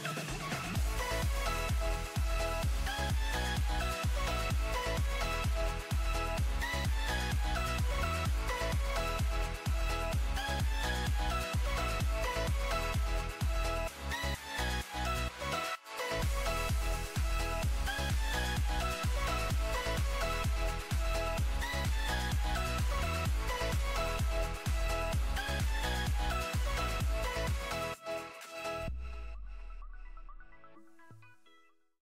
Yeah.